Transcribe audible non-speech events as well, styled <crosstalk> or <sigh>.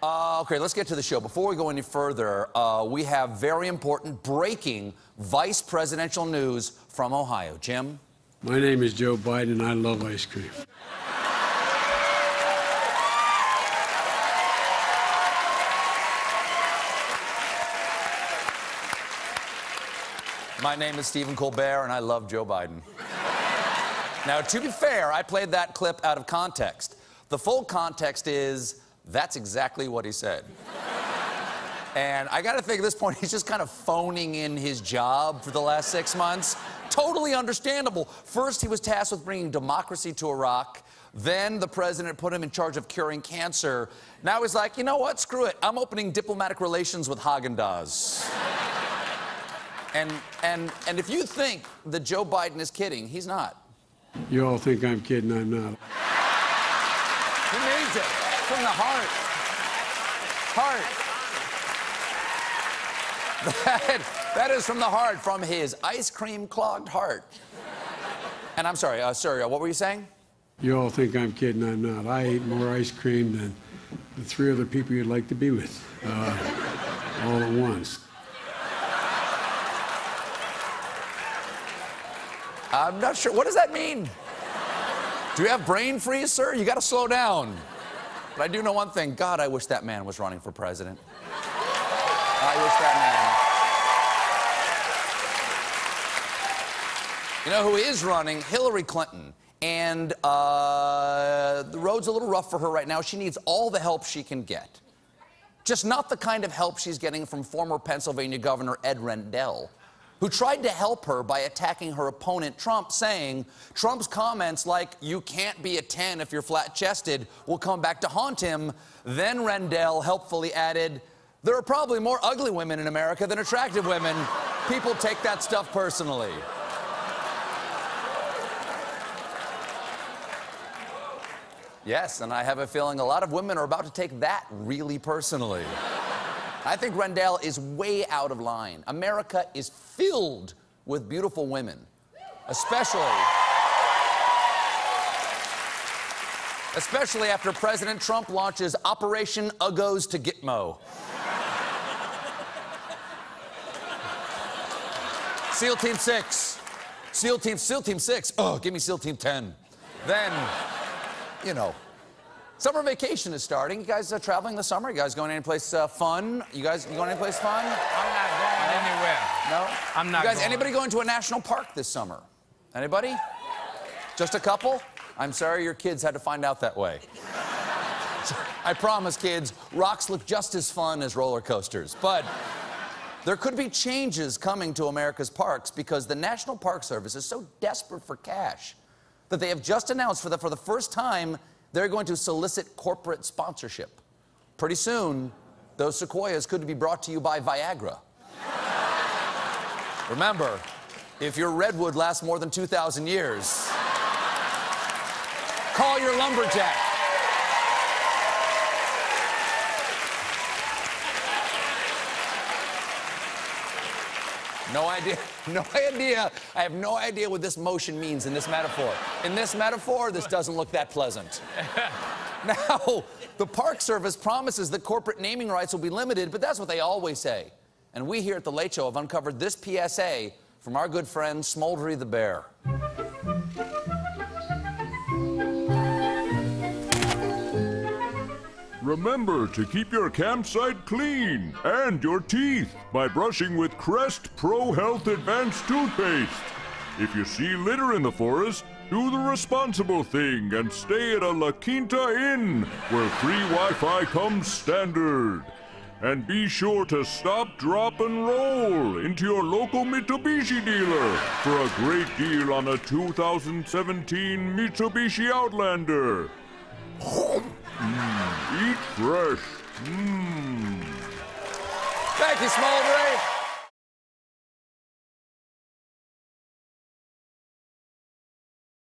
Uh, okay, let's get to the show. Before we go any further, uh, we have very important breaking vice presidential news from Ohio. Jim? My name is Joe Biden, and I love ice cream. My name is Stephen Colbert, and I love Joe Biden. now, to be fair, I played that clip out of context. The full context is that's exactly what he said. and I gotta think at this point, he's just kind of phoning in his job for the last six months. Totally understandable. First, he was tasked with bringing democracy to Iraq. Then the president put him in charge of curing cancer. Now he's like, you know what? Screw it. I'm opening diplomatic relations with Haagen-Dazs. And, and, and if you think that Joe Biden is kidding, he's not. You all think I'm kidding, I'm not. He means it from the heart. Heart. That, that is from the heart, from his ice cream clogged heart. And I'm sorry, uh, sir, what were you saying? You all think I'm kidding, I'm not. I ate more ice cream than the three other people you'd like to be with, uh, all at once. I'm not sure. What does that mean? Do you have brain freeze, sir? You got to slow down. But I do know one thing. God, I wish that man was running for president. I wish that man. You know who is running? Hillary Clinton. And uh, the road's a little rough for her right now. She needs all the help she can get. Just not the kind of help she's getting from former Pennsylvania Governor Ed Rendell who tried to help her by attacking her opponent, Trump, saying Trump's comments like, you can't be a 10 if you're flat chested, will come back to haunt him. Then Rendell helpfully added, there are probably more ugly women in America than attractive women. People take that stuff personally. Yes, and I have a feeling a lot of women are about to take that really personally. I think Rendell is way out of line. America is filled with beautiful women, especially. Especially after President Trump launches Operation Uggos to Gitmo. SEAL Team 6. SEAL Team, SEAL Team 6. Oh, give me SEAL Team 10. Then, you know, Summer vacation is starting. You guys uh, traveling this summer? You guys going anyplace uh, fun? You guys you going anyplace fun? I'm not going no? anywhere. No? I'm not you guys, going. anybody going to a national park this summer? Anybody? Just a couple? I'm sorry your kids had to find out that way. <laughs> I promise, kids, rocks look just as fun as roller coasters. But there could be changes coming to America's parks because the National Park Service is so desperate for cash that they have just announced for the, for the first time they're going to solicit corporate sponsorship. Pretty soon, those sequoias could be brought to you by Viagra. <laughs> Remember, if your redwood lasts more than 2,000 years, call your lumberjack. No idea. <laughs> No idea. I have no idea what this motion means in this metaphor. In this metaphor, this doesn't look that pleasant. <laughs> now, the Park Service promises that corporate naming rights will be limited, but that's what they always say. And we here at The Late Show have uncovered this PSA from our good friend Smoldery the Bear. Remember to keep your campsite clean and your teeth by brushing with Crest Pro Health Advanced Toothpaste. If you see litter in the forest, do the responsible thing and stay at a La Quinta Inn where free Wi Fi comes standard. And be sure to stop, drop, and roll into your local Mitsubishi dealer for a great deal on a 2017 Mitsubishi Outlander. Mm, eat fresh. Mmm. Thank you, Smoldery.